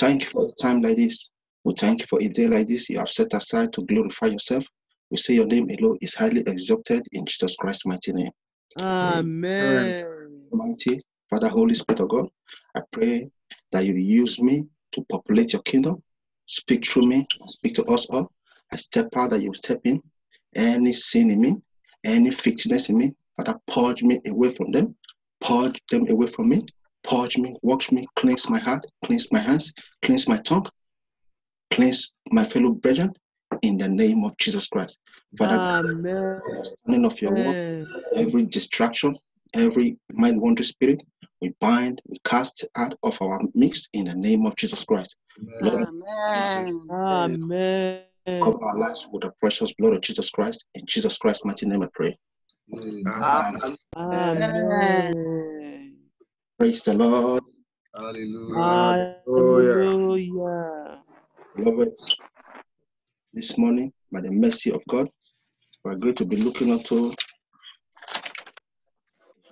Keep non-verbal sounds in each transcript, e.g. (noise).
Thank you for a time like this. We thank you for a day like this you have set aside to glorify yourself. We say your name alone is highly exalted in Jesus Christ's mighty name. Amen. Mighty Father, Holy Spirit of God, I pray that you use me to populate your kingdom. Speak through me and speak to us all. I step out that you step in. Any sin in me, any filthiness in me, Father, purge me away from them. Purge them away from me. Purge me, wash me, cleanse my heart, cleanse my hands, cleanse my tongue, cleanse my fellow brethren in the name of Jesus Christ. Father, Amen. understanding of your word, every distraction, every mind wandering spirit, we bind, we cast out of our mix in the name of Jesus Christ. Lord, Amen. Amen. cover our lives with the precious blood of Jesus Christ. In Jesus Christ's mighty name, I pray. Amen. Amen. Praise the Lord. Hallelujah. Hallelujah. Beloved, this morning, by the mercy of God, we're going to be looking into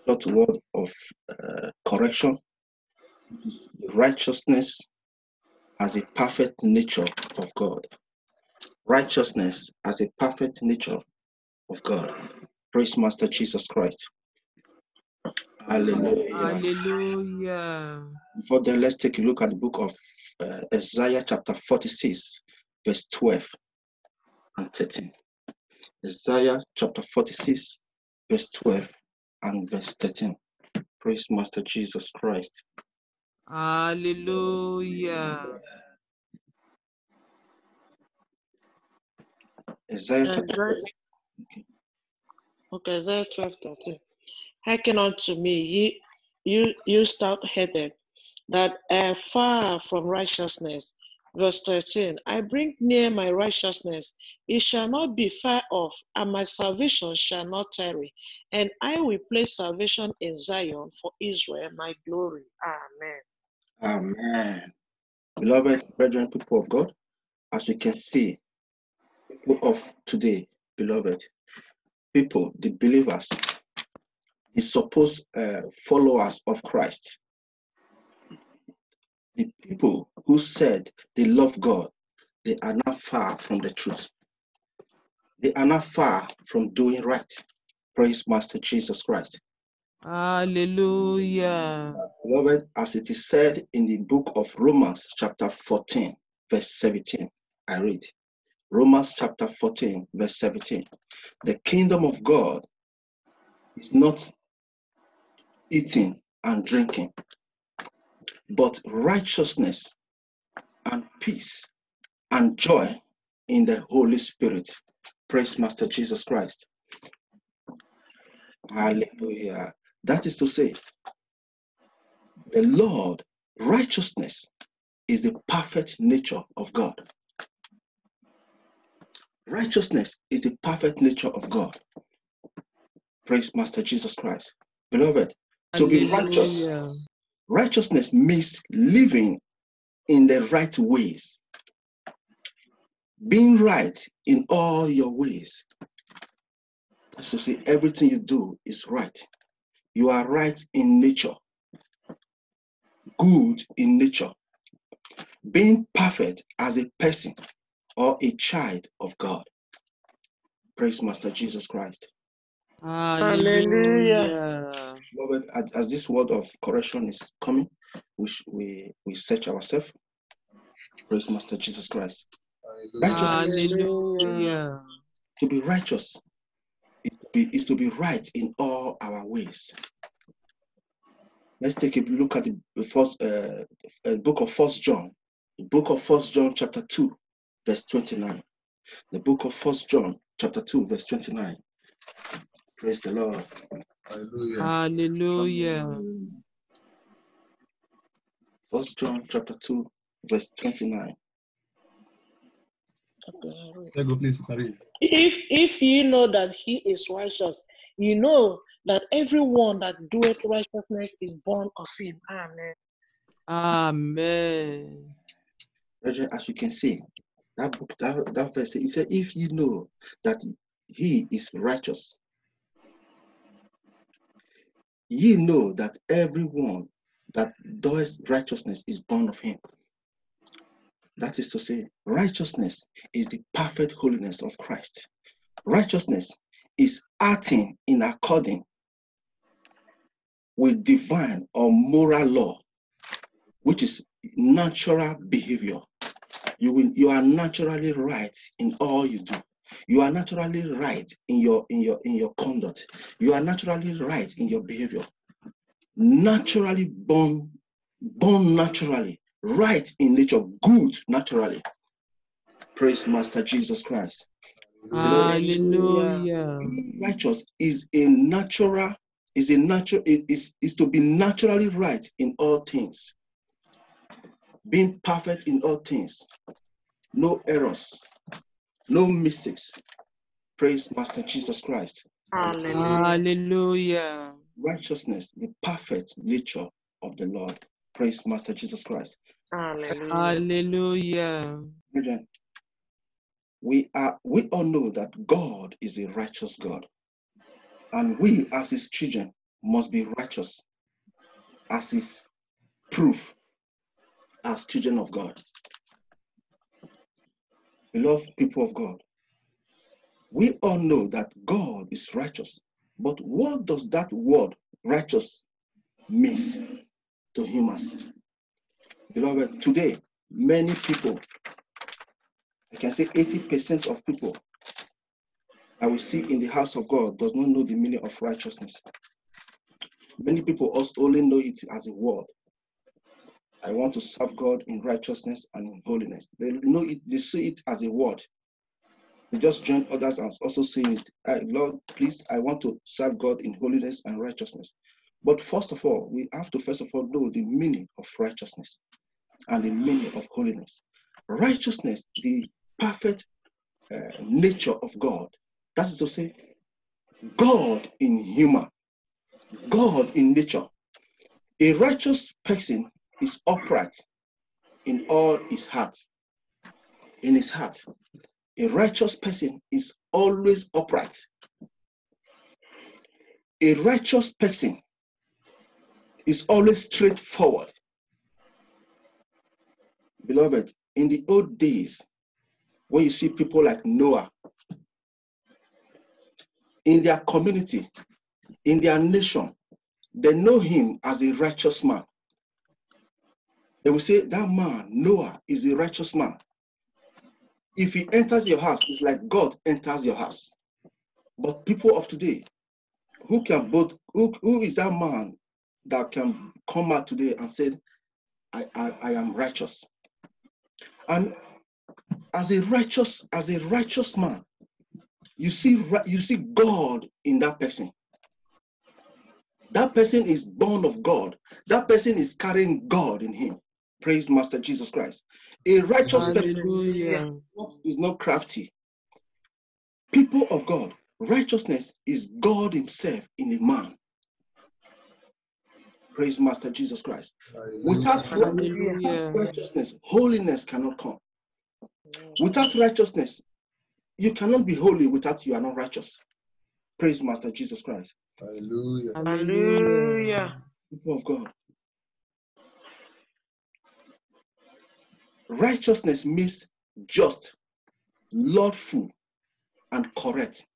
short word of uh, correction, righteousness as a perfect nature of God. Righteousness as a perfect nature of God. Praise Master Jesus Christ. Hallelujah. Hallelujah. Before then, let's take a look at the book of uh, Isaiah chapter 46, verse 12 and 13. Isaiah chapter 46, verse 12 and verse 13. Praise Master Jesus Christ. Hallelujah. Isaiah chapter Isaiah- Okay, Isaiah 12, 13. Hearken unto me, ye, you, you stout headed, that are far from righteousness. Verse 13 I bring near my righteousness, it shall not be far off, and my salvation shall not tarry. And I will place salvation in Zion for Israel, my glory. Amen. Amen. Beloved brethren, people of God, as we can see, people of today, beloved, people, the believers, the supposed uh, followers of Christ, the people who said they love God, they are not far from the truth. They are not far from doing right. Praise Master Jesus Christ. Hallelujah. Beloved, as it is said in the book of Romans, chapter 14, verse 17, I read. Romans chapter 14, verse 17. The kingdom of God is not eating and drinking, but righteousness and peace and joy in the Holy Spirit. Praise Master Jesus Christ. Hallelujah. That is to say, the Lord, righteousness is the perfect nature of God. Righteousness is the perfect nature of God. Praise Master Jesus Christ. Beloved, to be righteous, Hallelujah. righteousness means living in the right ways, being right in all your ways. That's to say, everything you do is right. You are right in nature, good in nature, being perfect as a person or a child of God. Praise Master Jesus Christ. Hallelujah. Beloved, as, as this word of correction is coming, we, sh- we, we search ourselves. Praise Master Jesus Christ. Righteous, Hallelujah. to be righteous is to be, is to be right in all our ways. Let's take a look at the the first uh, uh, book of First John, the book of First John, chapter two, verse twenty-nine. The book of First John, chapter two, verse twenty-nine. Praise the Lord. Hallelujah. Hallelujah. First John, chapter two, verse twenty-nine. Okay. Let go, please, Kari. If if ye know that he is righteous, you know that everyone that doeth righteousness is born of him. Amen. Amen. Brethren, as you can see, that book, that, that verse, it said, if you know that he is righteous, ye know that everyone that does righteousness is born of him. That is to say, righteousness is the perfect holiness of Christ. Righteousness is acting in according with divine or moral law, which is natural behavior. You will, you are naturally right in all you do. You are naturally right in your in your in your conduct. You are naturally right in your behavior. Naturally born, born naturally, right in nature, good naturally. Praise Master Jesus Christ. Hallelujah. Being righteous is a natural is a natural is is to be naturally right in all things being perfect in all things no errors no mistakes praise master jesus christ Hallelujah. Hallelujah. righteousness the perfect nature of the lord praise master jesus christ Hallelujah. Hallelujah. Brethren, we are we all know that god is a righteous god and we as his children must be righteous as his proof as children of god beloved people of god we all know that god is righteous but what does that word righteous means to humans beloved today many people i can say 80% of people that we see in the house of god does not know the meaning of righteousness. Many people also only know it as a word i want to serve god in righteousness and in holiness. They know it they see it as a word. They just join others and also saying it. "Ah, lord please i want to serve god in holiness and righteousness. But first of all we have to first of all know the meaning of righteousness and the meaning of holiness. Righteousness the perfect uh, nature of god. That is to say god in human. God in nature. A righteous person is upright in all his heart. In his heart. A righteous person is always upright. A righteous person is always straightforward. Beloved in the old days when you see people like noah in their community in their nation they know him as a righteous man they will say that man noah is a righteous man. If he enters your house it's like god enters your house. But people of today who can both who, who is that man that can come out today and say I, I i am righteous and as a righteous as a righteous man you see you see god in that person. That person is born of god. That person is carrying god in him praise master jesus christ. A righteous person Hallelujah. not- is not crafty. People of god righteousness is god himself in a man. Praise master jesus christ. Without Hallelujah. righteousness holiness cannot come. Without righteousness you cannot be holy without you are not righteous. Praise master jesus christ. Hallelujah. Hallelujah. people of god righteousness means just lawful and correct.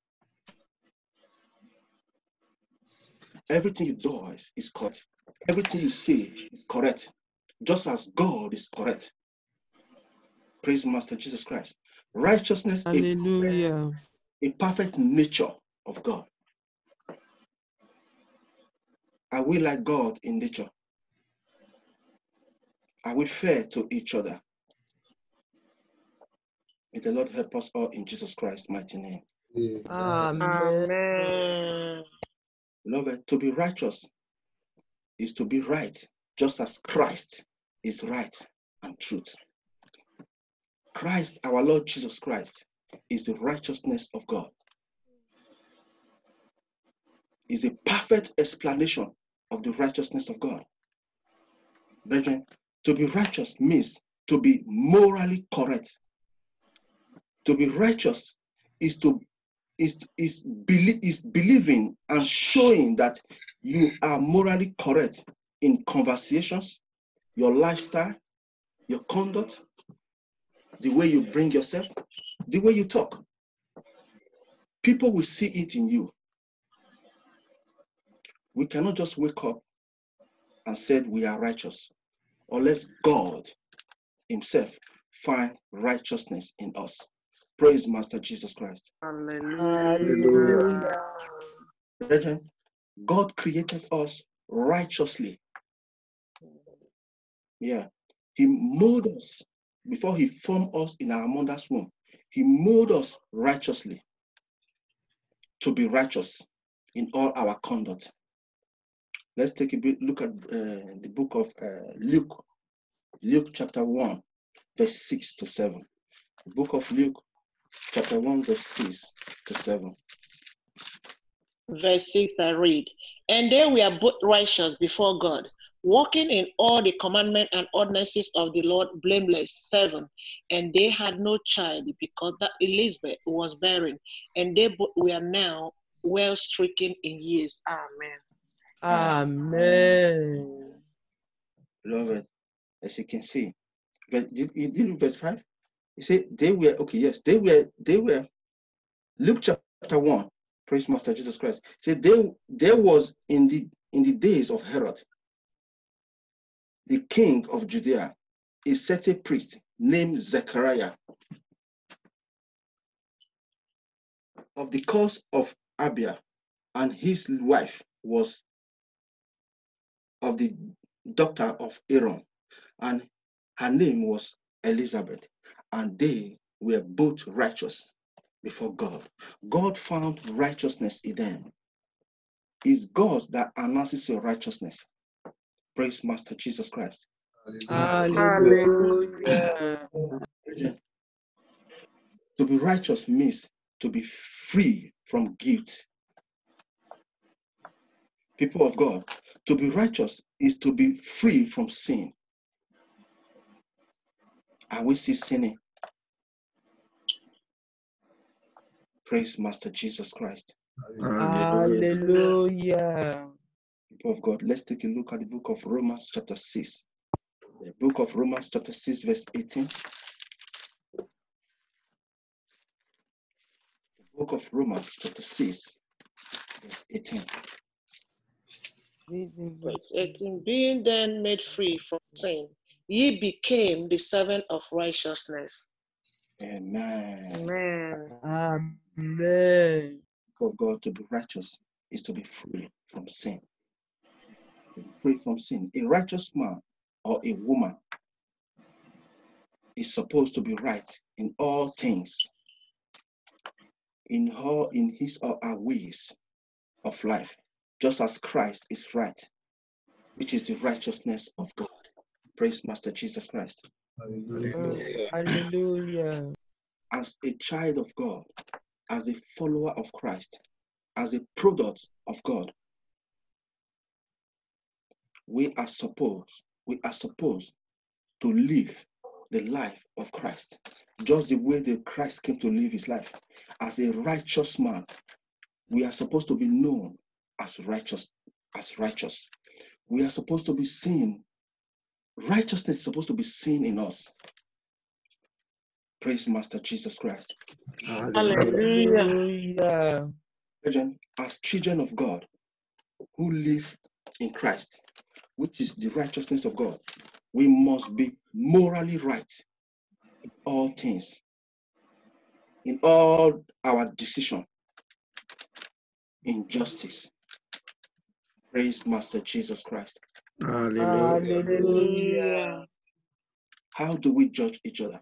Everything you do is, is correct. Everything you say is correct. Just as god is correct. Praise master jesus christ. Righteousness a, a perfect nature of god. Are we like god in nature? Are we fair to each other may the lord help us all in jesus christ's mighty name Amen. Amen. Amen. Beloved, to be righteous is to be right, just as Christ is right and truth. Christ, our Lord Jesus Christ, is the righteousness of God. Is a perfect explanation of the righteousness of God. Brethren, to be righteous means to be morally correct. To be righteous is to is is, belie- is believing and showing that you are morally correct in conversations, your lifestyle, your conduct, the way you bring yourself, the way you talk. People will see it in you. We cannot just wake up and say we are righteous unless God Himself find righteousness in us. Praise Master Jesus Christ. Hallelujah. Brethren, God created us righteously. Yeah. He molded us before He formed us in our mother's womb. He molded us righteously to be righteous in all our conduct. Let's take a bit look at uh, the book of uh, Luke, Luke chapter 1, verse 6 to 7. The book of Luke, chapter 1, verse 6 to 7. Verse 6 I read, And there we are both righteous before God, walking in all the commandments and ordinances of the Lord blameless. 7. And they had no child because that Elizabeth was barren, and they both were now well stricken in years. Amen. Amen. Beloved, as you can see, verse, did you did you verse 5? You say they were okay, yes, they were they were Luke chapter 1, praise Master Jesus Christ. Say they there was in the in the days of Herod, the king of Judea, a certain priest named Zechariah of the course of Abia, and his wife was of the daughter of Aaron, and her name was Elizabeth, and they were both righteous before God. God found righteousness in them. It's God that announces your righteousness. Praise Master Jesus Christ. Hallelujah. Brethren, To be righteous means to be free from guilt. People of God, to be righteous is to be free from sin. Are we still sinning? Praise Master Jesus Christ. Hallelujah. People of God, let's take a look at the book of Romans, chapter 6. The book of Romans, chapter 6, verse 18. The book of Romans, chapter 6, verse 18. Verse 18, Being then made free from sin, ye became the servant of righteousness. Amen. Amen. Amen. For God to be righteous is to be free from sin. Free from sin. A righteous man or a woman is supposed to be right in all things, in her, in his or her ways of life, just as Christ is right, which is the righteousness of God. Praise Master Jesus Christ. Uh, hallelujah. As a child of God, as a follower of Christ, as a product of God, we are supposed, we are supposed to live the life of Christ, just the way that Christ came to live his life. As a righteous man, we are supposed to be known as righteous, as righteous. We are supposed to be seen. Righteousness is supposed to be seen in us. Praise Master Jesus Christ. Hallelujah. Brethren, as children of God who live in Christ, which is the righteousness of God, we must be morally right in all things, in all our decision, in justice. Praise Master Jesus Christ. Hallelujah. Hallelujah. How do we judge each other?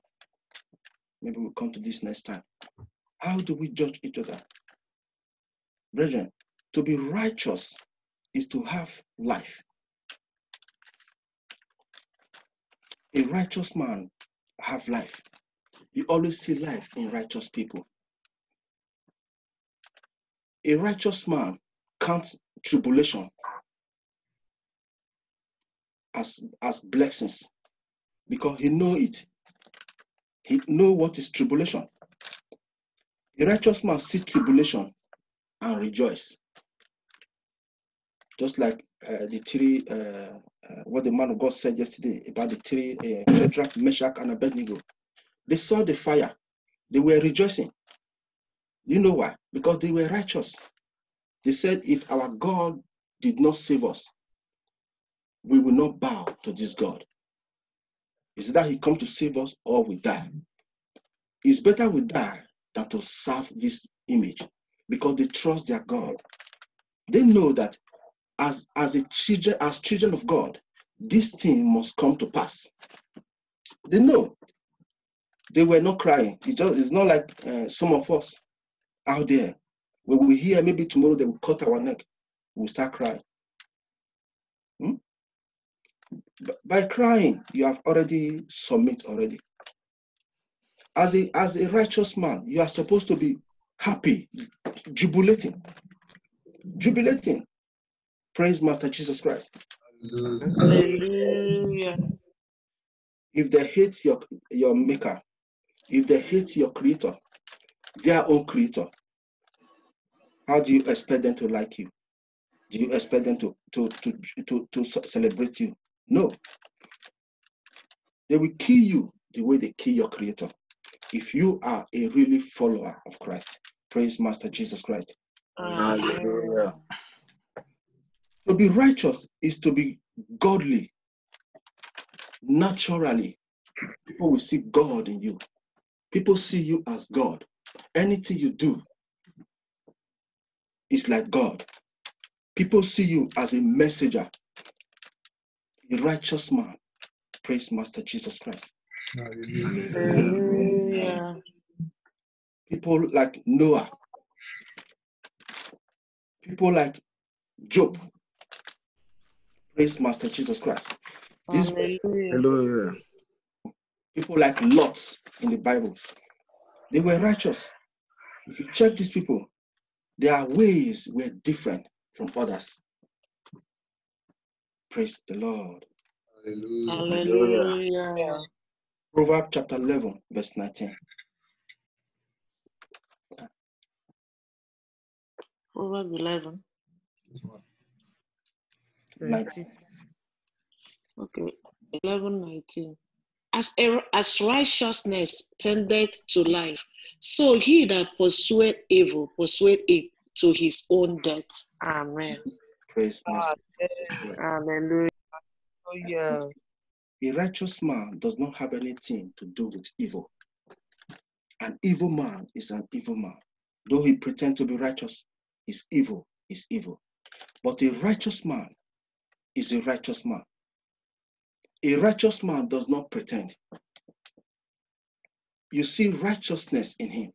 Maybe we'll come to this next time. How do we judge each other? Brethren, to be righteous is to have life. A righteous man have life. You always see life in righteous people. A righteous man counts tribulation as as blessings because he know it. He know what is tribulation. The righteous man see tribulation and rejoice. Just like uh, the three, uh, uh, what the man of God said yesterday about the three, uh, Shadrach, Meshach, and Abednego. They saw the fire. They were rejoicing. You know why? Because they were righteous. They said, if our God did not save us, we will not bow to this God. Is that he come to save us or we die? It's better we die than to serve this image because they trust their God. They know that as as a children as children of God, this thing must come to pass. They know. They were not crying. It just it's not like uh, some of us out there. When we hear maybe tomorrow they will cut our neck, we'll start crying. Hmm? B- By crying, you have already submit already. As a as a righteous man, you are supposed to be happy, jubilating, jubilating. Praise Master Jesus Christ. Hallelujah. If they hate your your maker, if they hate your creator, their own creator, how do you expect them to like you? Do you expect them to to to to, to celebrate you? No. They will kill you the way they kill your creator. If you are a really follower of Christ, praise Master Jesus Christ. Hallelujah. To be righteous is to be godly. Naturally, people will see God in you. People see you as God. Anything you do is like God. People see you as a messenger, a righteous man. Praise Master Jesus Christ. Hallelujah. People like Noah, people like Job. Praise Master Jesus Christ. These. Hallelujah. people like Lot in the Bible, they were righteous. If you check these people, their ways were different from others. Praise the Lord. Hallelujah. Hallelujah. Proverbs chapter 11, verse 19. Proverbs 11. 19. Okay. 11, 19. As, a, as righteousness tended to life, so he that pursueth evil pursueth it to his own death. Amen. Praise Master. Hallelujah. Oh, Hallelujah. A righteous man does not have anything to do with evil. An evil man is an evil man. Though he pretend to be righteous, his evil is evil. But a righteous man is a righteous man. A righteous man does not pretend. You see righteousness in him.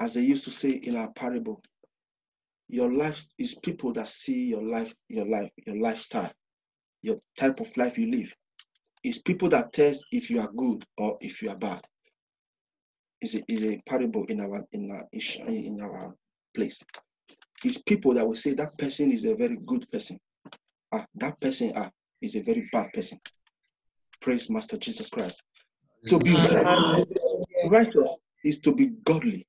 As they used to say in our parable, your life is people that see your life, your life, your lifestyle, your type of life you live. It's people that tells if you are good or if you are bad. Is a, it's a parable in our in our in our place. It's people that will say that person is a very good person. Ah, that person ah is a very bad person. Praise Master Jesus Christ. To be righteous is to be godly.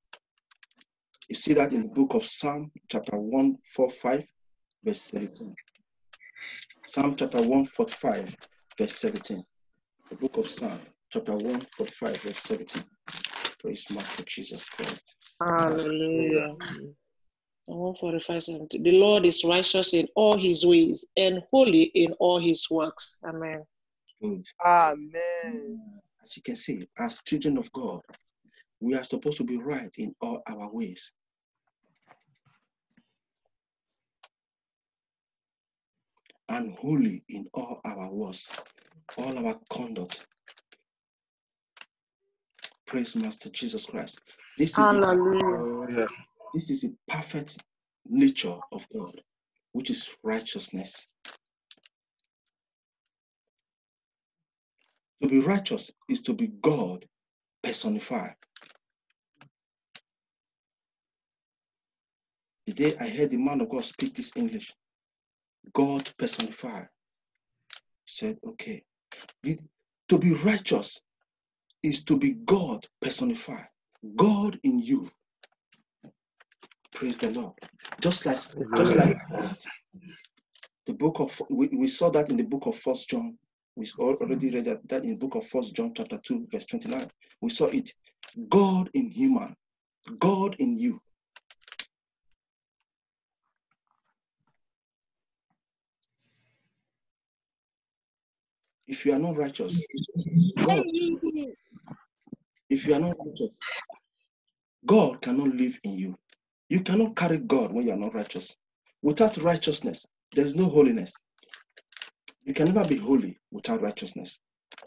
You see that in the book of Psalm, chapter 145, verse 17. Psalm chapter 145, verse 17. The book of Psalm, chapter 145, verse 17. Praise Master Jesus Christ. Hallelujah. 145 17. The Lord is righteous in all his ways and holy in all his works. Amen. Good. Amen. As you can see, as children of God, we are supposed to be right in all our ways. And holy in all our words, all our conduct. Praise Master Jesus Christ. This is, a, Hallelujah. Hallelujah. this is a perfect nature of God, which is righteousness. To be righteous is to be God personified. The day I heard the man of God speak this English, God personified, said, okay, the- to be righteous is to be God personified. God in you. Praise the Lord. Just like just like Christ. The book of we, we saw that in the book of First John, We already read that, that in the book of First John chapter 2, verse 29. We saw it. God in human, God in you. If you are not righteous, God, if you are not righteous, God cannot live in you. You cannot carry God when you are not righteous. Without righteousness, there is no holiness. You can never be holy without righteousness.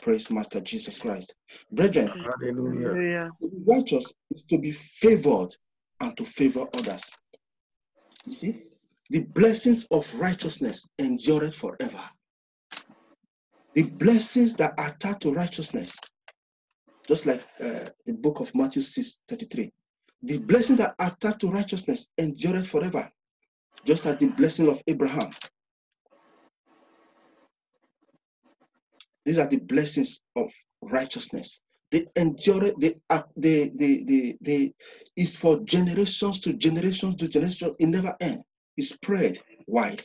Praise Master Jesus Christ. Brethren, Hallelujah. Hallelujah. to be righteous is to be favored and to favor others. You see, the blessings of righteousness endure forever. The blessings that are attached to righteousness, just like uh, the book of Matthew 6 33, the blessing that are attached to righteousness endure forever, just as the blessing of Abraham. These are the blessings of righteousness. They endure, they are, they, they, they, they, is for generations to generations to generations. It never ends. It's spread wide.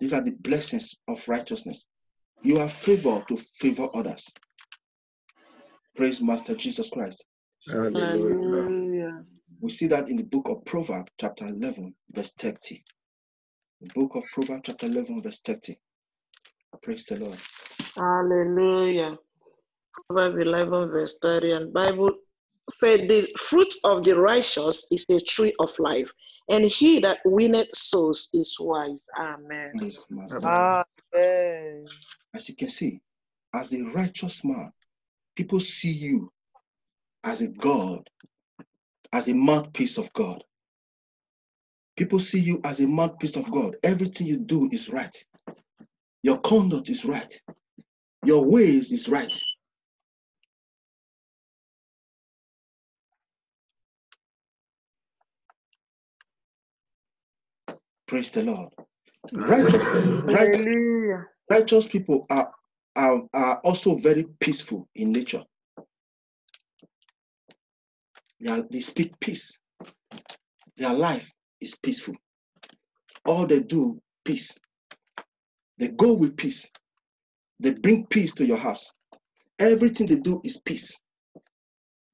These are the blessings of righteousness. You are favor to favor others. Praise Master Jesus Christ. Hallelujah. Hallelujah. We see that in the book of Proverbs, chapter 11, verse 30. The book of Proverbs, chapter 11, verse 30. Praise the Lord. Hallelujah. Proverbs 11, verse 30, and Bible said, The fruit of the righteous is a tree of life, and he that winneth souls is wise. Amen. Praise Master. Amen. As you can see, as a righteous man, people see you as a God, as a mouthpiece of God. People see you as a mouthpiece of God. Everything you do is right. Your conduct is right. Your ways is right. Praise the Lord. Righteous, right, righteous people are, are, are also very peaceful in nature. They, are, they speak peace. Their life is peaceful. All they do, peace. They go with peace. They bring peace to your house. Everything they do is peace,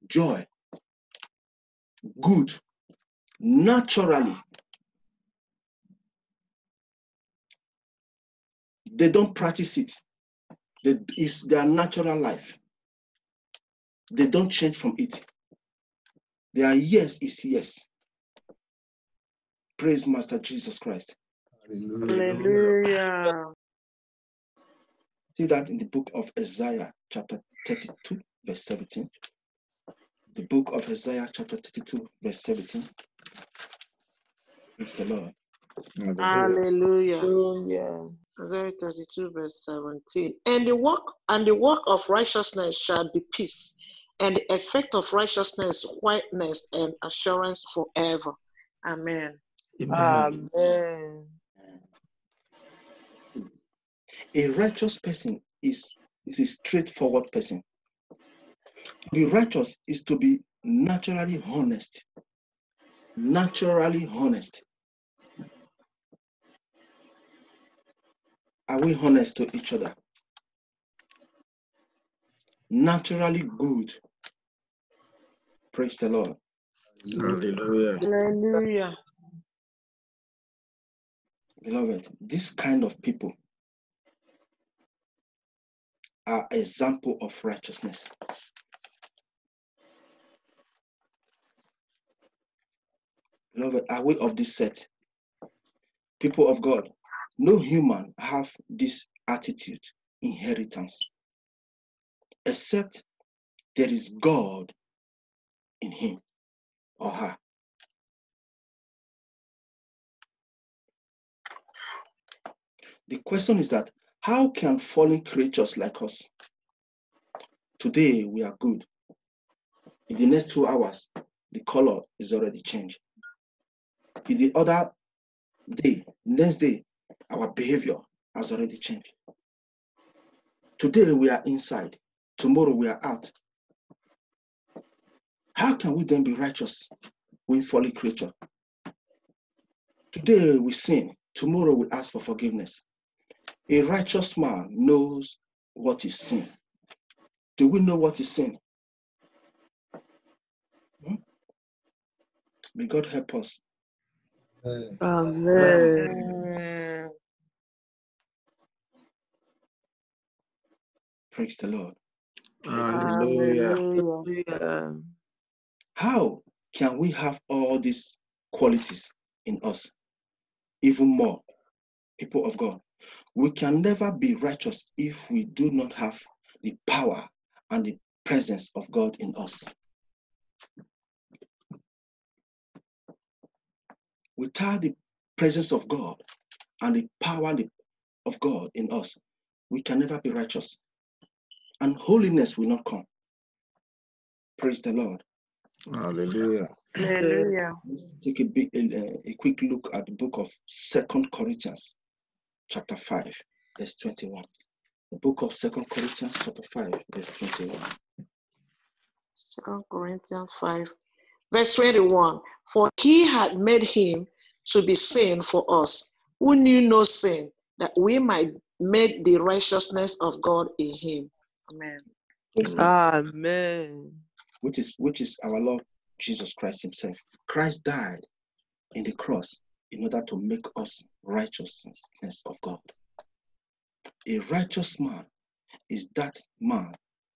joy, good, naturally. They don't practice it. They, it's their natural life. They don't change from it. Their yes is yes. Praise Master Jesus Christ. Hallelujah. Hallelujah. See that in the book of Isaiah, chapter 32, verse 17. The book of Isaiah, chapter 32, verse 17. Praise the Lord. Hallelujah. Hallelujah. Hallelujah. Isaiah 32, verse 17. And the work and the work of righteousness shall be peace, and the effect of righteousness, quietness, and assurance forever. Amen. Amen. A righteous person is, is a straightforward person. To be righteous is to be naturally honest. Naturally honest. Are we honest to each other? Naturally good. Praise the Lord. Hallelujah. Hallelujah. Beloved, this kind of people are example of righteousness. Beloved, are we of this set? People of God, no human have this attitude, inheritance, except there is God in him or her. The question is that how can fallen creatures like us, today we are good, in the next two hours, the color is already changed. In the other day, next day, our behavior has already changed. Today we are inside, tomorrow we are out. How can we then be righteous when fallen creature? Today we sin, tomorrow we ask for forgiveness. A righteous man knows what is sin? Do we know what is sin? Hmm? May God help us. Amen. Amen. Praise the Lord. Hallelujah. Hallelujah. Hallelujah. How can we have all these qualities in us? Even more, people of God. We can never be righteous if we do not have the power and the presence of God in us. Without the presence of God and the power of God in us, we can never be righteous. And holiness will not come. Praise the Lord. Hallelujah. Hallelujah. Let's take a, big, a, a quick look at the book of Second Corinthians, chapter 5, verse 21. The book of Second Corinthians, chapter 5, verse 21. Second Corinthians 5, verse 21. For he had made him to be sin for us, who knew no sin, that we might make the righteousness of God in him. Amen. Praise Amen. which is which is our Lord Jesus Christ Himself. Christ died in the cross in order to make us righteousness of God. A righteous man is that man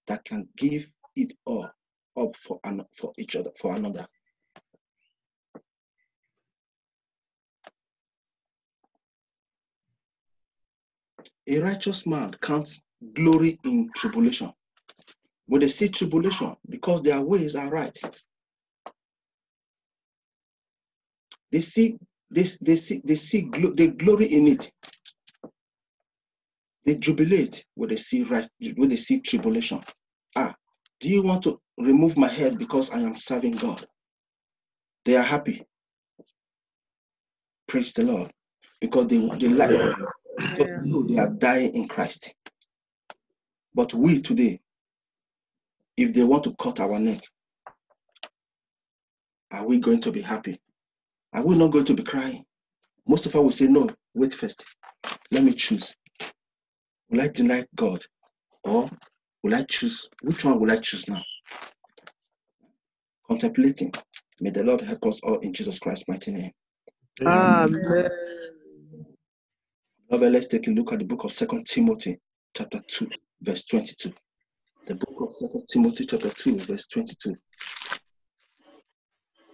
that can give it all up for an, for each other for another. A righteous man can't glory in tribulation. When they see tribulation, because their ways are right, they see this they see they see they glory in it. They jubilate when they see right when they see tribulation. Ah do you want to remove my head because i am serving god? They are happy. Praise the lord. Because they they like know they are dying in christ but we today if they want to cut our neck are we going to be happy? Are we not going to be crying? Most of us will say no wait first. Let me choose. Will i deny god? Or will i choose? Which one will i choose now? Contemplating. May the lord help us all in jesus christ's mighty name. Amen. Beloved, let's take a look at the book of Second Timothy, chapter 2, verse 22. The book of Second Timothy, chapter 2, verse 22.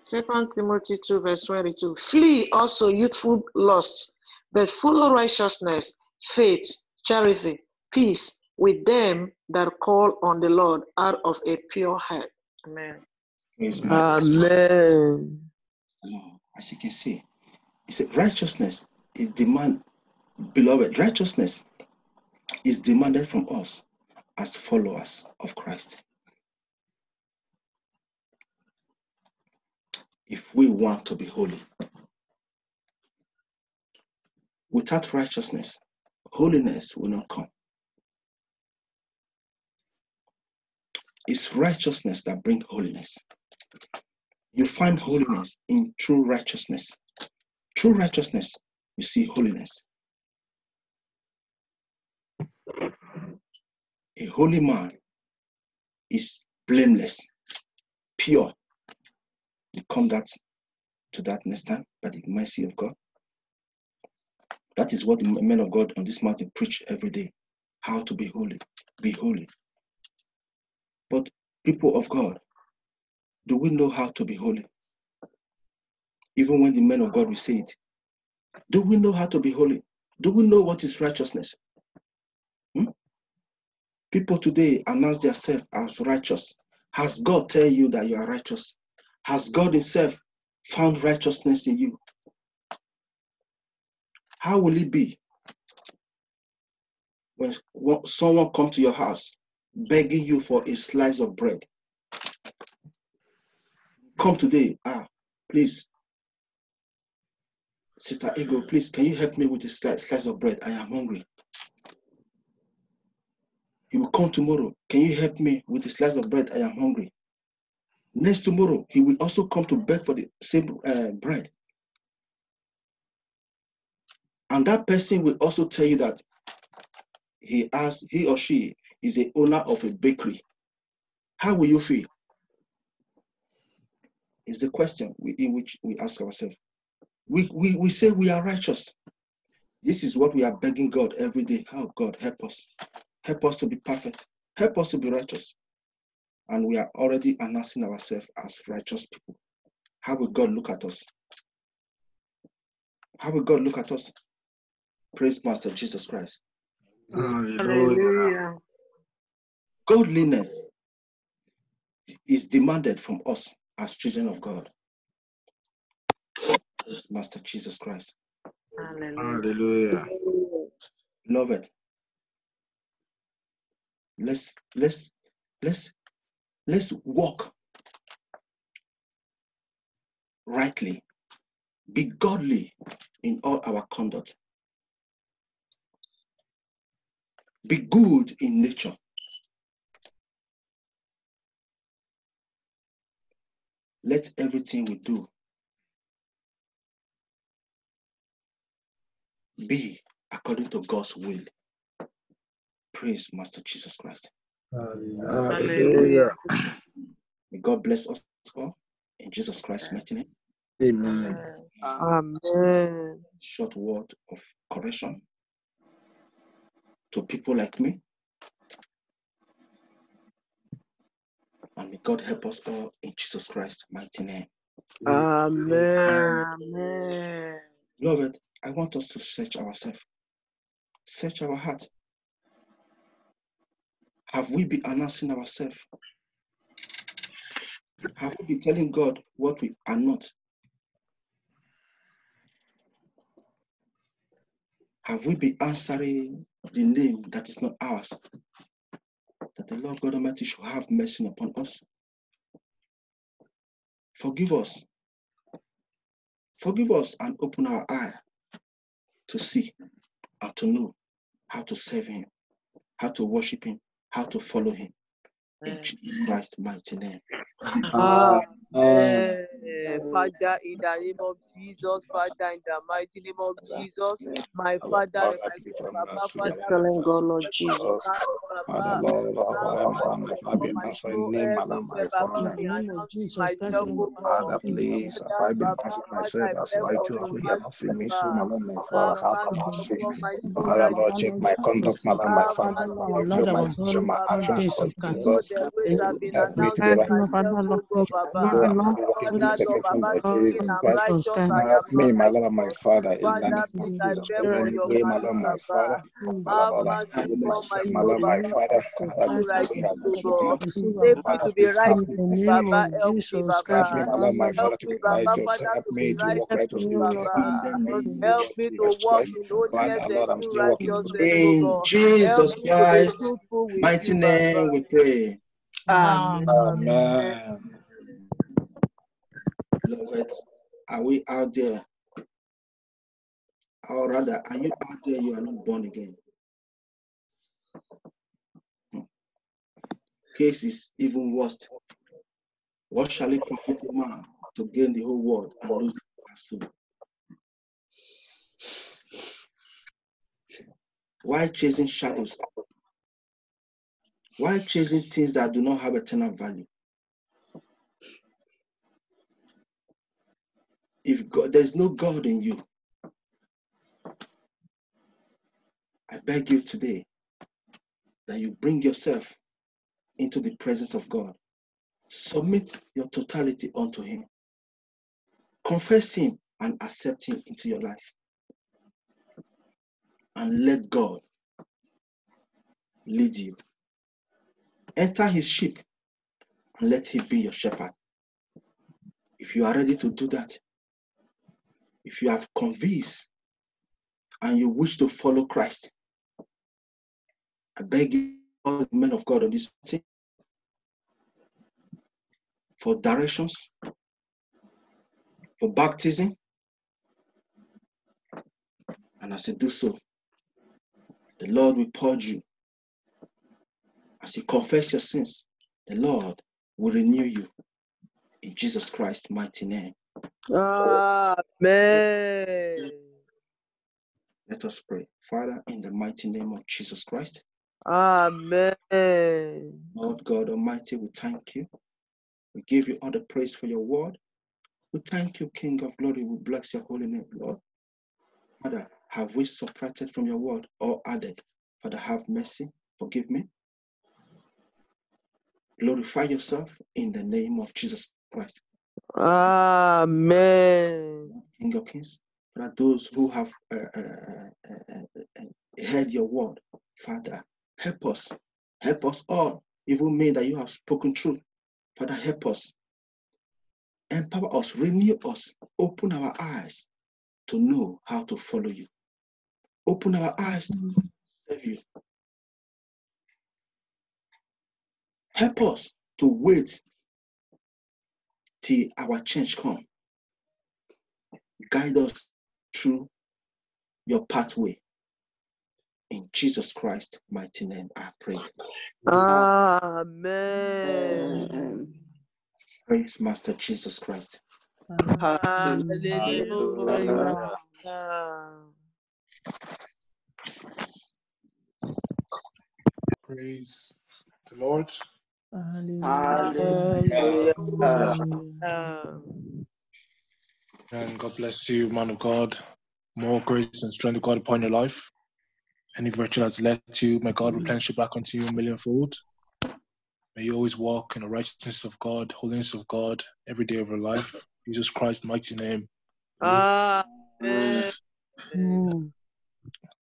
Second Timothy 2, verse 22. Flee also youthful lusts, but follow righteousness, faith, charity, peace with them that call on the Lord out of a pure heart. Amen. Amen. Lord, As you can see, it's said righteousness It demand, beloved, righteousness is demanded from us as followers of Christ. If we want to be holy, without righteousness, holiness will not come. It's righteousness that brings holiness. You find holiness in true righteousness. True righteousness, you see holiness. A holy man is blameless, pure. You come that to that next time by the mercy of God. That is what the men of God on this mountain preach every day. How to be holy. Be holy. But people of God, do we know how to be holy? Even when the men of God will say it. Do we know how to be holy? Do we know what is righteousness? People today announce themselves as righteous. Has God tell you that you are righteous? Has God Himself found righteousness in you? How will it be when someone come to your house begging you for a slice of bread? Come today, ah, please, Sister Ego, please, can you help me with a slice, slice of bread? I am hungry. He will come tomorrow. Can you help me with a slice of bread? I am hungry. Next tomorrow, he will also come to beg for the same uh, bread. And that person will also tell you that he has he or she is the owner of a bakery, how will you feel? Is the question we, in which we ask ourselves. We, we we say we are righteous. This is what we are begging God every day. How God help us, help us to be perfect, help us to be righteous, and we are already announcing ourselves as righteous people. How will God look at us? How will God look at us? Praise Master Jesus Christ. Hallelujah. Hallelujah. Godliness is demanded from us as children of God. Praise Master Jesus Christ. Hallelujah. Hallelujah. Beloved, let's let's let's let's walk rightly, be godly in all our conduct, be good in nature. Let everything we do be according to God's will. Praise Master Jesus Christ. Hallelujah. May God bless us all in Jesus Christ's mighty name. Amen. Amen. Amen. Short word of correction to people like me. And may God help us all in Jesus Christ's mighty name. Amen. Amen. Beloved, I want us to search ourselves, search our heart. Have we been announcing ourselves? Have we been telling God what we are not? Have we been answering the name that is not ours? That the Lord God Almighty should have mercy upon us. Forgive us. Forgive us and open our eye to see and to know how to serve Him, how to worship Him, how to follow Him. In mm. Jesus Christ's mighty name. Amen. Um, Amen. Father, in the name of Jesus, Father, in the mighty name of Jesus, my Our Father, Father, my God, from Papa, us, Father, Excellent God, Lord Jesus. Father, Papa, Lord, now our I Father, my Father, for be my my soul name, Madam, everywhere, my Baba, Father. me In the name of announcing Jesus, myself, that's Father, God. please, have Father, I been Baba, passing Father, I myself as beg for righteous, your we are mercy, not see me, so, Baba. Madam, my Father, Have have mercy mercy. my soul, Father, every Lord, check my Baba. conduct, Madam, my Have Father. Father, mercy Lord, upon Lord, Check my our my God, soul, decision, my Baba. actions, Jesus Lord Christ. All Jesus. the ways In I've been Help me to be Christ, announcing my right. Father, myself, Lord, God, Lord, Baba. Lord, Lord, I'm walking in Father, Lord, perfection Baba, by grace thinking in I'm Christ. Jesus righteous, Christ. I Help am me, not my Lord, my righteous. Father, in the Father, name of please, I Jesus. beg In for any your my mercy, my Baba. Father. Father, Have Lord, I mercy have Have upon mercy. my my soul, my Baba. Father. Jesus Father, You Christ. please, righteous, we are oh not God. obedient. Receive our Help me Father, to be please help righteous, in me. the name Baba. of Help me, Jesus Help Christ. me, Baba. my Lord, my Father, Help Father, to be me, Baba, righteous. Father, Help to be me to walk help me, righteously O with Lord. you. In the name name Help me to walk Christ. in Jesus. holiness Father, and Lord, I'm true still walking in righteousness, perfection. oh In God. Help Jesus me to be with mighty name we pray. Amen. Amen. Beloved, are we out there? Or rather, are you out there? You are not born again. Hmm. Case is even worse. What shall it profit a man to gain the whole world and lose his soul? Why chasing shadows? Why chasing things that do not have eternal value? If God, there's no God in you, I beg you today that you bring yourself into the presence of God. Submit your totality unto Him. Confess Him and accept Him into your life. And let God lead you. Enter His sheep and let Him be your shepherd. If you are ready to do that, if you have convinced and you wish to follow Christ, I beg you, all men of God on this team, for directions, for baptism, and as you do so, the Lord will purge you. As you confess your sins, the Lord will renew you in Jesus Christ's mighty name. Ah, Amen. Let us pray. Father, in the mighty name of Jesus Christ, ah, Amen. Lord God Almighty, we thank you. We give you all the praise for your word. We thank you, King of glory. We bless your holy name, Lord. Father, have we separated from your word or added? Father, have mercy. Forgive me. Glorify yourself in the name of Jesus Christ, Amen. King of kings. Father, those who have uh, uh, uh, uh, uh, heard your word, Father, help us. Help us all. Even me that you have spoken through. Father, help us. Empower us, renew us, open our eyes to know how to follow you. Open our eyes to serve you. Help us to wait till our change come. Guide us through your pathway. In Jesus Christ's mighty name, I pray. Amen. Praise Master Jesus Christ. Hallelujah. Praise the Lord. Hallelujah. And God bless you, man of God. More grace and strength of God upon your life. Any virtue that's left you, may God replenish you back unto you a millionfold. May you always walk in the righteousness of God, holiness of God, every day of your life. Jesus Christ's mighty name. Amen.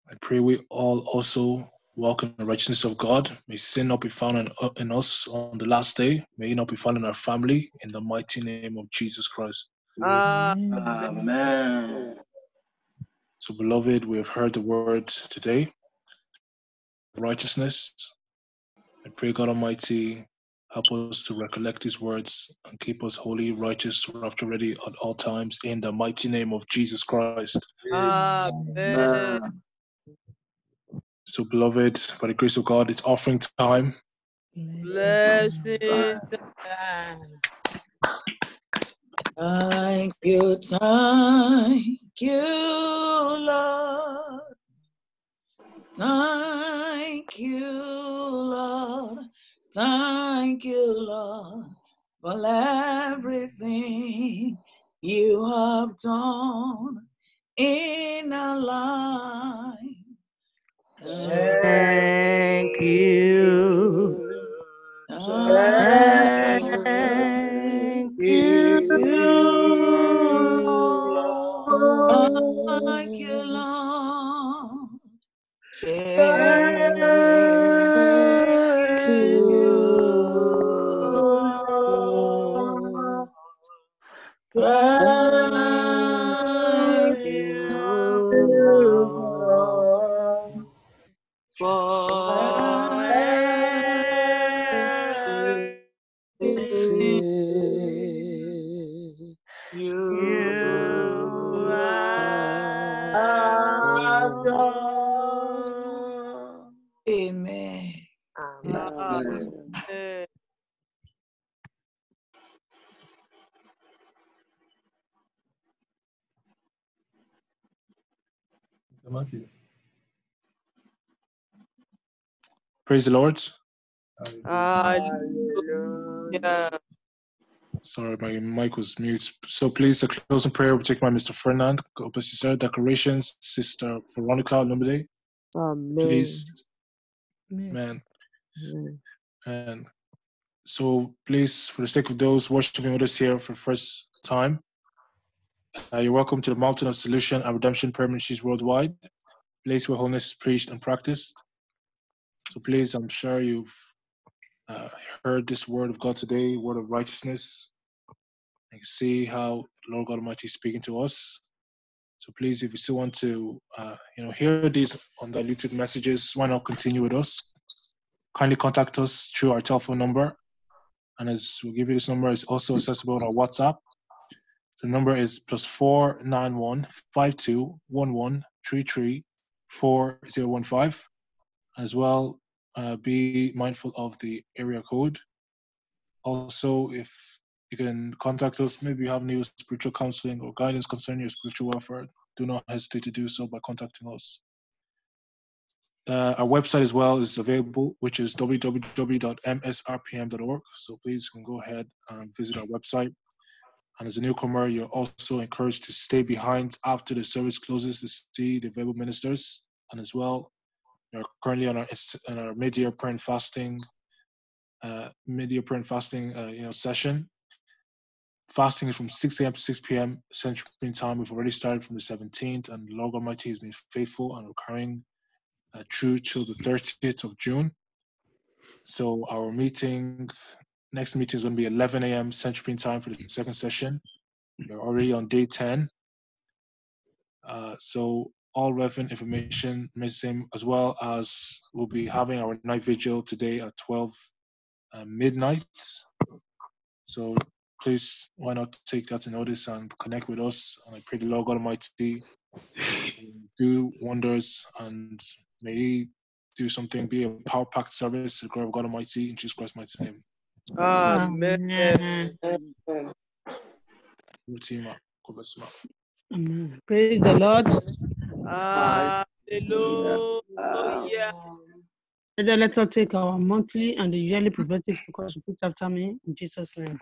I pray we all also walk in the righteousness of God. May sin not be found in, uh, in us on the last day. May it not be found in our family. In the mighty name of Jesus Christ. Amen. So, beloved, we have heard the word today. Righteousness. I pray God Almighty help us to recollect His words and keep us holy, righteous, rapture ready at all times. In the mighty name of Jesus Christ. Amen. So, beloved, by the grace of God, it's offering time. Blessings. Thank you, thank you, Lord. Thank you, Lord. Thank you, Lord, for everything you have done in our lives. Thank you. Thank Thank you. Thank you, Lord. Thank you. Praise the Lord. Hallelujah. Sorry, my mic was mute. So please, the closing prayer will take by Mr. Fernand. God bless you, sir. Decorations, Sister Veronica Lumide. Amen. Please, man. Amen. And so please, for the sake of those worshiping with us here for the first time, uh, you're welcome to the Mountain of Solution and Redemption Prayer Ministries Worldwide, place where holiness is preached and practiced. So please, I'm sure you've uh, heard this word of God today, word of righteousness. You see how Lord God Almighty is speaking to us. So please, if you still want to, uh, you know, hear these undiluted messages, why not continue with us? Kindly contact us through our telephone number, and as we'll give you this number, it's also accessible on our WhatsApp. The number is plus four nine one five two one one three three four zero one five. As well, uh, be mindful of the area code. Also, if you can contact us, maybe you have new spiritual counseling or guidance concerning your spiritual welfare, do not hesitate to do so by contacting us. Uh, our website as well is available, which is www.msrpm.org. So please can go ahead and visit our website. And as a newcomer, you're also encouraged to stay behind after the service closes to see the available ministers. And as well, we're currently on our, on mid-year and fasting, uh, mid-year and fasting, uh, you know, session. Fasting is from 6 a.m. to 6 p.m. Central Time. We've already started from the 17th, and the Lord Almighty has been faithful and recurring uh, through till the 30th of June. So our meeting, next meeting is going to be 11 a.m. Central Time for the second session. We're already on day 10. Uh, so all relevant information missing as well as we'll be having our night vigil today at 12 uh, midnight. So please, why not take that to notice and connect with us? And I pray the Lord God Almighty do wonders and may He do something, be a power packed service to the glory of God Almighty in Jesus Christ's mighty name. Amen. Ultima. God bless you, ma'am. Amen. Praise the Lord. Hallelujah. Brother, let us take our monthly and the yearly prophetic focus. Repeat after me in Jesus' name.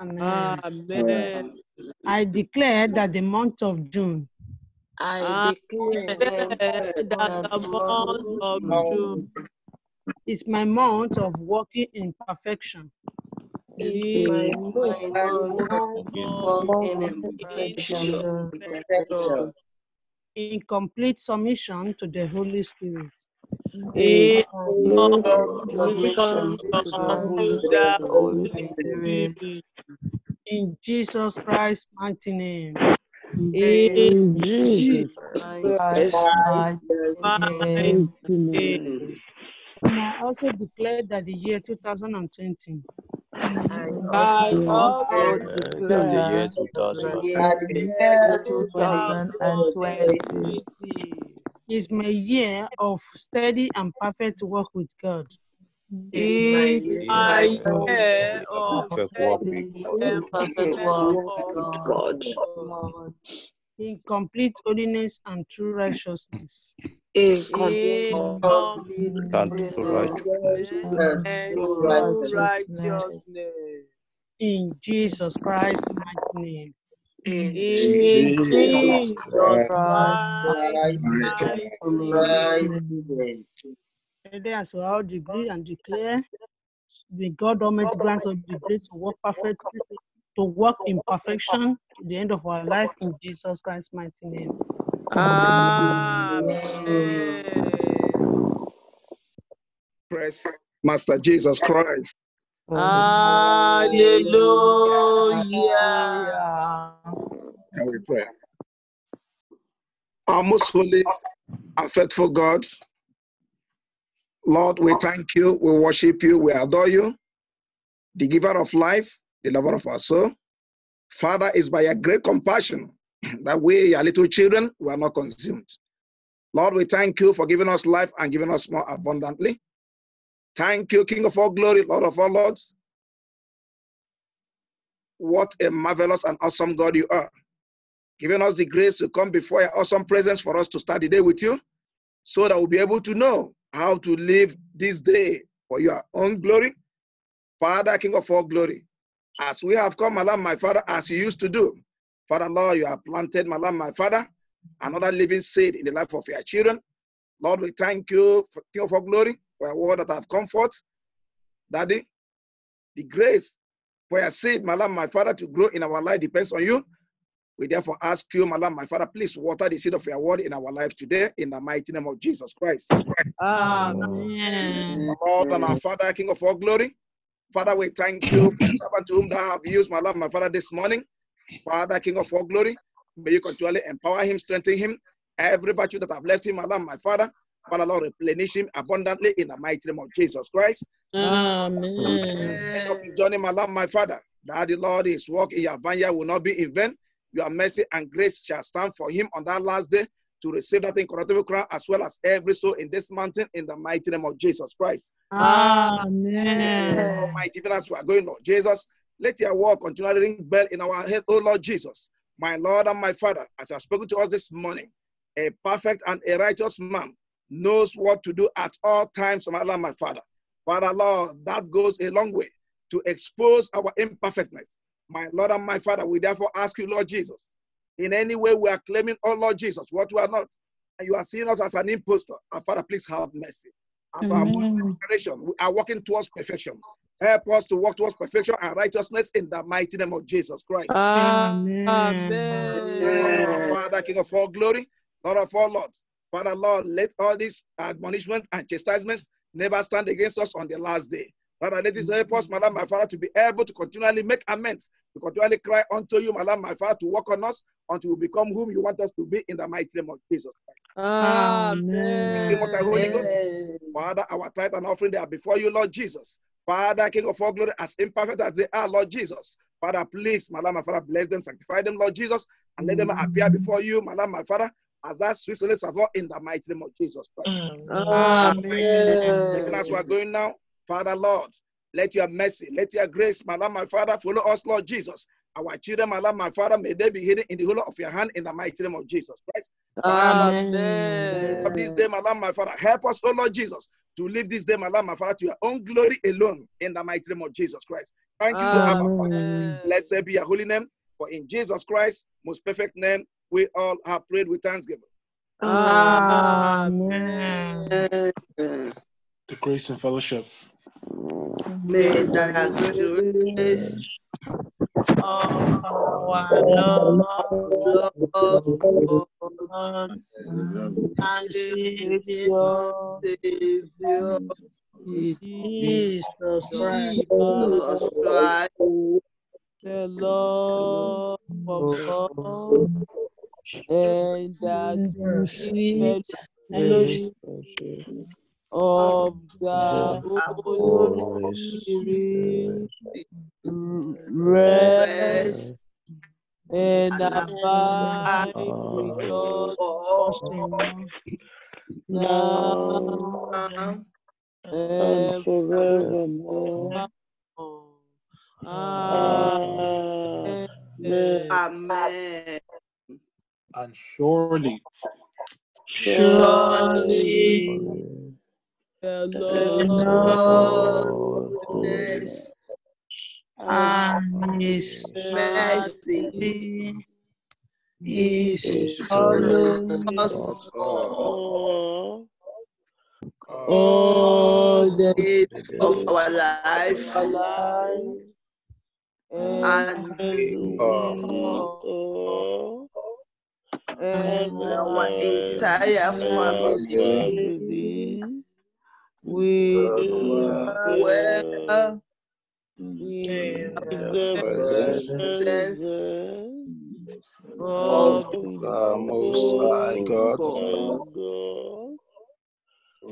Amen. Amen. I declare that the month of June I Declare declare that the month of June is my month of walking in perfection. is my month of walking in perfection. Perfection. in complete submission to the Holy Spirit. In Complete submission submission to to the Holy the Holy Holy Spirit. Spirit. In Jesus Christ's mighty name. In Jesus Christ's mighty mighty name. And I also declare that the year 2020 I I also also declare declare the year year 2020 2020 is my year of steady and perfect work with God. is my year of Perfect work with steady and perfect perfect work work with with God. God. in complete holiness and true righteousness. In In complete And to holiness righteousness. In Jesus Christ's mighty name. In Jesus Jesus Christ's mighty name. Today, as we all degree and declare, may God Almighty grant us the grace to work perfectly, to work in perfection to the end of our life in Jesus Christ's mighty name. Amen. Praise Master Jesus Christ. Hallelujah. And we pray. Our most holy and faithful God, Lord, we thank you, we worship you, we adore you, the giver of life, the lover of our soul. Father, it's by your great compassion (laughs) that we, your little children, were not consumed. Lord, we thank you for giving us life and giving us more abundantly. Thank you, King of all glory, Lord of all lords. What a marvelous and awesome God you are. Giving us the grace to come before your awesome presence for us to start the day with you, so that we'll be able to know how to live this day for your own glory. Father, King of all glory, as we have come, along, my Father, as you used to do. Father, Lord, you have planted, my Lord, my Father, another living seed in the life of your children. Lord, we thank you, for King of all glory, for your word that have comfort. Daddy, the grace for your seed, my Lord, my Father, to grow in our life depends on you. We therefore ask you, my Lord, my Father, please water the seed of your word in our life today in the mighty name of Jesus Christ. Amen. Lord and our Father, King of all glory. Father, we thank you for the servant to whom thou have used, my Lord, my Father, this morning. Father, King of all glory, may you continually empower him, strengthen him. Every virtue that I've left him, my Lord, my Father, Father, Lord, replenish him abundantly in the mighty name of Jesus Christ. Amen. End of his journey, my Lord, my Father, that the Lord, his work in your vineyard will not be in vain. Your mercy and grace shall stand for him on that last day to receive that incorruptible crown as well as every soul in this mountain in the mighty name of Jesus Christ. Amen. Almighty, even as we are going, Lord Jesus, let your word continually ring bell in our head, oh Lord Jesus. My Lord and my Father, as you have spoken to us this morning, a perfect and a righteous man knows what to do at all times, my Lord, my Father. Father, Lord, that goes a long way to expose our imperfectness. My Lord and my Father, we therefore ask you, Lord Jesus, in any way we are claiming, oh Lord Jesus, what we are not, and you are seeing us as an impostor, our Father, please have mercy. As our Amen. generation, we are working towards perfection. Help us to work towards perfection and righteousness in the mighty name of Jesus Christ. Amen. Our Father, King of all glory, Lord of all lords. Father, Lord, let all these admonishments and chastisements never stand against us on the last day. Father, let it help us, Madam, my Father, to be able to continually make amends, to continually cry unto you, Madam, my Father, to work on us until we become whom you want us to be in the mighty name of Jesus. Christ. Amen. Most High Holy Ghost, Father, our tithe and offering they are before you, Lord Jesus. Father, King of all glory, as imperfect as they are, Lord Jesus. Father, please, my Lord, my Father, bless them, sanctify them, Lord Jesus, and let them appear before you, my Lord, my Father, as that sweet smelling savour in the mighty name of Jesus Christ. Even as we are going now, Father, Lord, let your mercy, let your grace, my Lord, my Father, follow us, Lord Jesus. Our children, my Lord, my Father, may they be hidden in the hollow of your hand in the mighty name of Jesus Christ. Amen. Of this day, my Lord, my Father, help us, oh Lord Jesus, to live this day, my Lord, my Father, to your own glory alone in the mighty name of Jesus Christ. Thank you, Abba Father. Amen. Blessed be your holy name, for in Jesus Christ, most perfect name, we all have prayed with thanksgiving. Amen. The grace and fellowship May the grace Of our Lord of God Amen. and Savior Jesus Christ. The love of God, and the sweet fellowship of the Holy Spirit rest and abide with us us now now and and forevermore. Amen. Amen. and surely Surely The the Lord Lord Goodness and His mercy is following us all all the days of our life, and all and our entire family will well in the presence presence of of our Most High God, God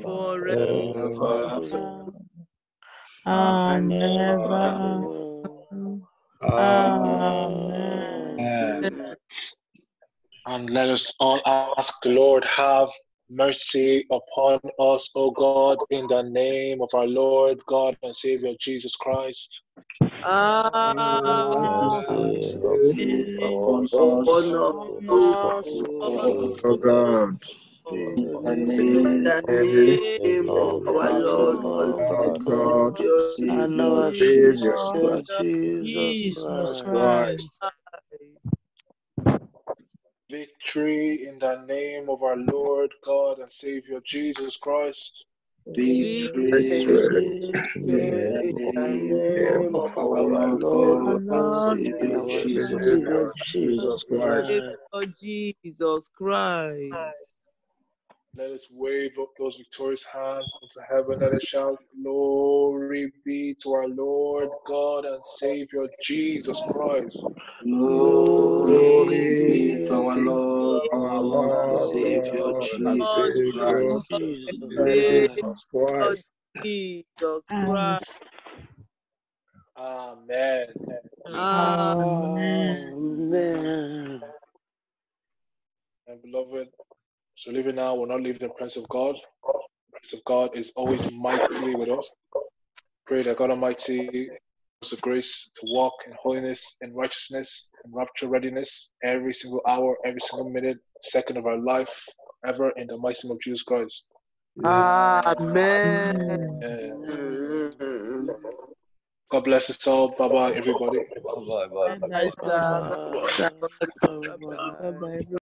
forever forever and and ever. Amen. Amen. and let us all ask the Lord have mercy upon us, O God, in the name of our Lord God and Savior Jesus Christ. Mercy upon us, upon us O God, in the name the name of our Lord our God, Savior And our Savior Jesus Christ. Christ. victory in the name of our Lord God and Savior Jesus Christ. victory Victory in the name name of of our our Lord Lord God and Savior Jesus Savior Christ. Jesus Christ. Lord Jesus Christ. Let us wave up those victorious hands unto heaven. Let us shout, Glory be to our Lord God and Savior Jesus Christ. Glory be to our Lord Our God and Lord Savior Jesus Christ. Jesus Christ. Jesus Christ. Amen. Amen. Amen. And beloved, so living now will not leave the presence of God. The presence of God is always mightily with us. Pray that God Almighty gives the grace to walk in holiness and righteousness and rapture readiness every single hour, every single minute, second of our life, ever in the mighty name of Jesus Christ. Amen. And God bless us all. Bye bye, everybody. Bye. Bye. Bye. Bye.